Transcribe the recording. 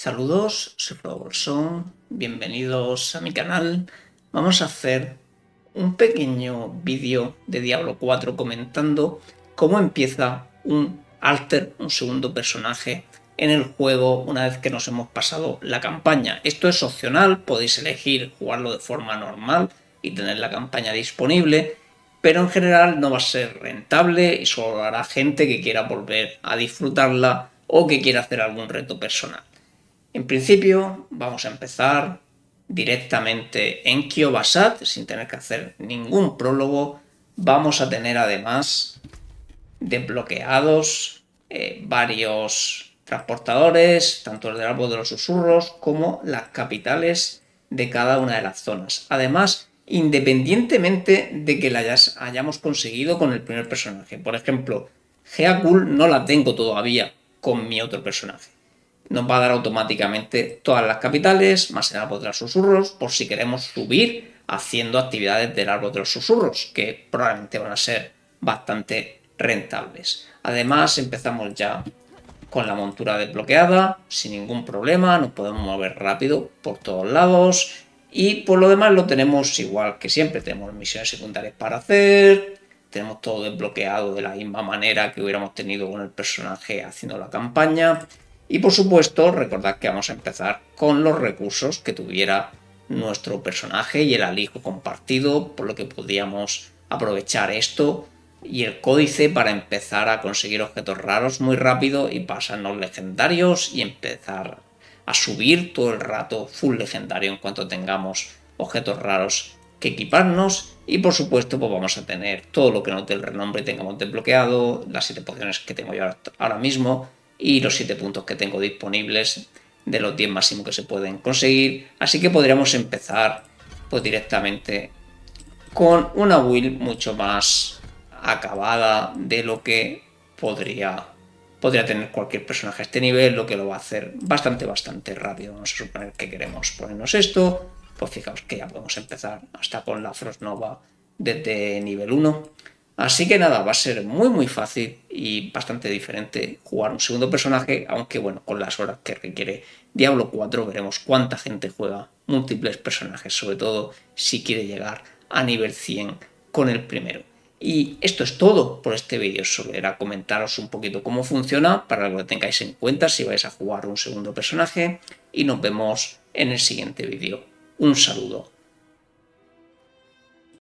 Saludos, soy Frodo Bolsón, bienvenidos a mi canal. Vamos a hacer un pequeño vídeo de Diablo 4 comentando cómo empieza un alter, un segundo personaje en el juego una vez que nos hemos pasado la campaña. Esto es opcional, podéis elegir jugarlo de forma normal y tener la campaña disponible, pero en general no va a ser rentable y solo hará gente que quiera volver a disfrutarla o que quiera hacer algún reto personal. En principio vamos a empezar directamente en Kiobasat sin tener que hacer ningún prólogo. Vamos a tener además desbloqueados eh, varios transportadores, tanto el del árbol de los susurros como las capitales de cada una de las zonas. Además, independientemente de que la hayamos conseguido con el primer personaje. Por ejemplo, Heakul no la tengo todavía con mi otro personaje nos va a dar automáticamente todas las capitales, más el árbol de los susurros, por si queremos subir haciendo actividades del árbol de los susurros, que probablemente van a ser bastante rentables. Además, empezamos ya con la montura desbloqueada, sin ningún problema, nos podemos mover rápido por todos lados y por lo demás lo tenemos igual que siempre, tenemos misiones secundarias para hacer, tenemos todo desbloqueado de la misma manera que hubiéramos tenido con el personaje haciendo la campaña y por supuesto, recordad que vamos a empezar con los recursos que tuviera nuestro personaje y el alijo compartido, por lo que podíamos aprovechar esto y el códice para empezar a conseguir objetos raros muy rápido y pasarnos legendarios y empezar a subir todo el rato full legendario en cuanto tengamos objetos raros que equiparnos. Y por supuesto pues vamos a tener todo lo que nos dé el renombre tengamos desbloqueado, las 7 pociones que tengo yo ahora mismo y los 7 puntos que tengo disponibles de los 10 máximos que se pueden conseguir. Así que podríamos empezar pues, directamente con una build mucho más acabada de lo que podría, podría tener cualquier personaje a este nivel, lo que lo va a hacer bastante, bastante rápido. Vamos a suponer que queremos ponernos esto, pues fijaos que ya podemos empezar hasta con la Frost Nova desde nivel 1 Así que nada, va a ser muy muy fácil y bastante diferente jugar un segundo personaje, aunque bueno, con las horas que requiere Diablo 4 veremos cuánta gente juega múltiples personajes, sobre todo si quiere llegar a nivel 100 con el primero. Y esto es todo por este vídeo, solo era comentaros un poquito cómo funciona para que lo tengáis en cuenta si vais a jugar un segundo personaje y nos vemos en el siguiente vídeo. Un saludo.